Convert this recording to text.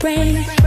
Brain.